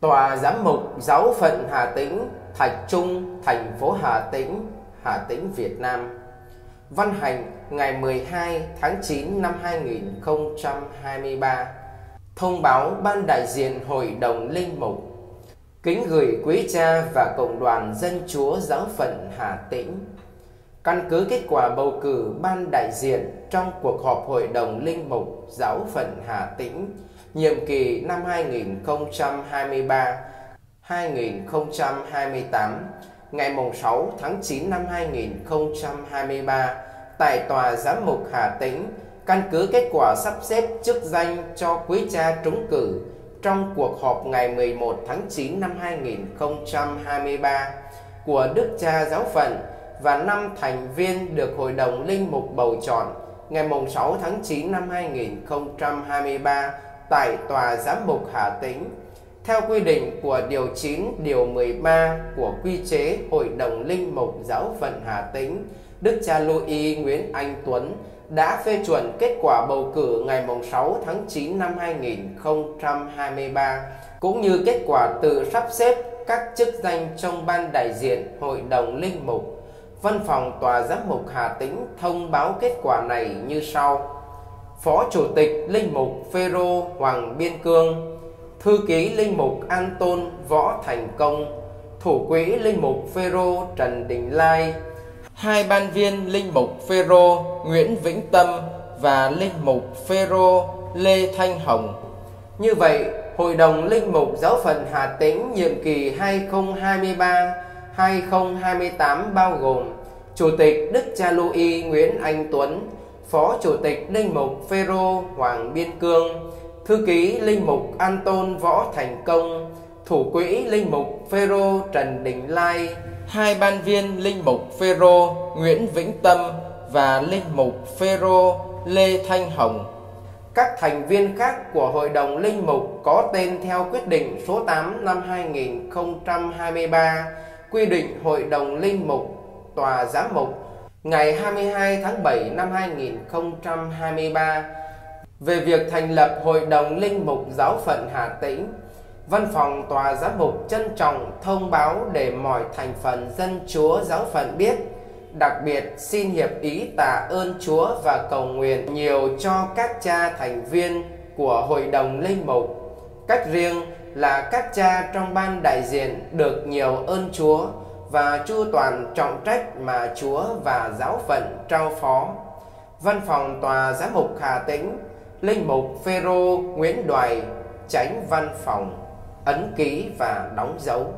Tòa Giám mục Giáo phận Hà Tĩnh, Thạch Trung, thành phố Hà Tĩnh, Hà Tĩnh, Việt Nam. Văn hành ngày 12 tháng 9 năm 2023. Thông báo Ban đại diện Hội đồng Linh mục. Kính gửi quý cha và Cộng đoàn Dân Chúa Giáo phận Hà Tĩnh. Căn cứ kết quả bầu cử ban đại diện trong cuộc họp Hội đồng Linh mục Giáo phận Hà Tĩnh nhiệm kỳ năm 2023-2028 ngày 6 tháng 9 năm 2023 tại Tòa Giám mục Hà Tĩnh, căn cứ kết quả sắp xếp chức danh cho quý cha trúng cử trong cuộc họp ngày 11 tháng 9 năm 2023 của Đức cha giáo phận và 5 thành viên được Hội đồng Linh mục bầu chọn ngày 6 tháng 9 năm 2023 tại Tòa Giám mục Hà Tĩnh theo quy định của Điều 9, Điều 13 của Quy chế Hội đồng Linh mục Giáo phận Hà Tĩnh, Đức cha Louis Nguyễn Anh Tuấn đã phê chuẩn kết quả bầu cử ngày 6 tháng 9 năm 2023, cũng như kết quả tự sắp xếp các chức danh trong ban đại diện Hội đồng Linh mục. Văn phòng Tòa Giám mục Hà Tĩnh thông báo kết quả này như sau. Phó Chủ tịch Linh mục Phêrô Hoàng Biên Cương, Thư ký Linh mục An Tôn Võ Thành Công, Thủ quỹ Linh mục Phêrô Trần Đình Lai, hai ban viên Linh mục Phêrô Nguyễn Vĩnh Tâm và Linh mục Phêrô Lê Thanh Hồng. Như vậy, Hội đồng Linh mục Giáo phận Hà Tĩnh nhiệm kỳ 2023-2028 bao gồm Chủ tịch Đức Cha Louis Nguyễn Anh Tuấn, Phó Chủ tịch Linh mục Phêrô Hoàng Biên Cương, Thư ký Linh mục An Tôn Võ Thành Công, Thủ quỹ Linh mục Phêrô Trần Đình Lai, hai ban viên Linh mục Phêrô Nguyễn Vĩnh Tâm và Linh mục Phêrô Lê Thanh Hồng. Các thành viên khác của Hội đồng Linh mục có tên theo quyết định số 8 năm 2023 quy định Hội đồng Linh mục Tòa Giám mục ngày 22 tháng 7 năm 2023 về việc thành lập Hội đồng Linh mục Giáo phận Hà Tĩnh. Văn phòng Tòa Giám mục trân trọng thông báo để mọi thành phần dân Chúa giáo phận biết, đặc biệt xin hiệp ý tạ ơn Chúa và cầu nguyện nhiều cho các cha thành viên của Hội đồng Linh mục. Cách riêng là các cha trong ban đại diện được nhiều ơn Chúa và chu toàn trọng trách mà Chúa và giáo phận trao phó. Văn phòng Tòa Giám mục Hà Tĩnh, Linh mục Phêrô Nguyễn Đoài, tránh Văn phòng, ấn ký và đóng dấu.